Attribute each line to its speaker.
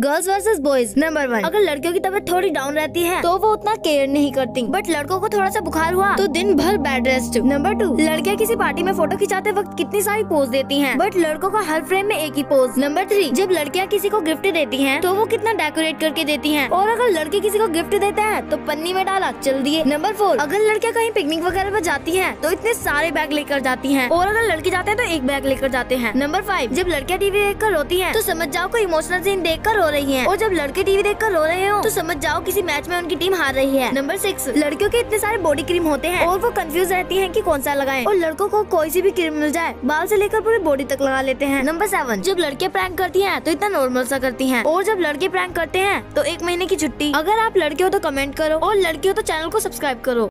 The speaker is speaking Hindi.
Speaker 1: Girls versus boys number one अगर लड़कियों की तबीयत थोड़ी डाउन रहती है तो वो उतना केयर नहीं करती। बट लड़कों को थोड़ा सा बुखार हुआ तो दिन भर बेड रेस्ट नंबर टू लड़कियाँ किसी पार्टी में फ़ोटो खिंचाते वक्त कितनी सारी पोज देती हैं। बट लड़कों का हर फ्रेम में एक ही पोज नंबर थ्री जब लड़कियाँ किसी को गिफ्ट देती हैं तो वो कितना डेकोरेट करके देती हैं। और अगर लड़के किसी को गिफ्ट देते हैं तो पन्नी में डाला, चल दिए। नंबर फोर अगर लड़कियाँ कहीं पिकनिक वगैरह पर जाती है तो इतने सारे बैग लेकर जाती है। और अगर लड़के जाते हैं तो एक बैग लेकर जाते हैं। नंबर फाइव जब लड़कियाँ टीवी देख रोती है तो समझ जाओ को इमोशनल सीन देख कर रो रही है। और जब लड़के टीवी देख कर रो रहे हो तो समझ जाओ किसी मैच में उनकी टीम हार रही है। नंबर सिक्स लड़कियों के इतने सारे बॉडी क्रीम होते हैं और वो कंफ्यूज रहती हैं कि कौन सा लगाएँ। और लड़कों को कोई सी भी क्रीम मिल जाए, बाल से लेकर पूरी बॉडी तक लगा लेते हैं। नंबर सेवन जब लड़के प्रैंक करती हैं तो इतना नॉर्मल सा करती हैं। और जब लड़के प्रैंक करते हैं तो एक महीने की छुट्टी। अगर आप लड़के हो तो कमेंट करो और लड़की हो तो चैनल को सब्सक्राइब करो।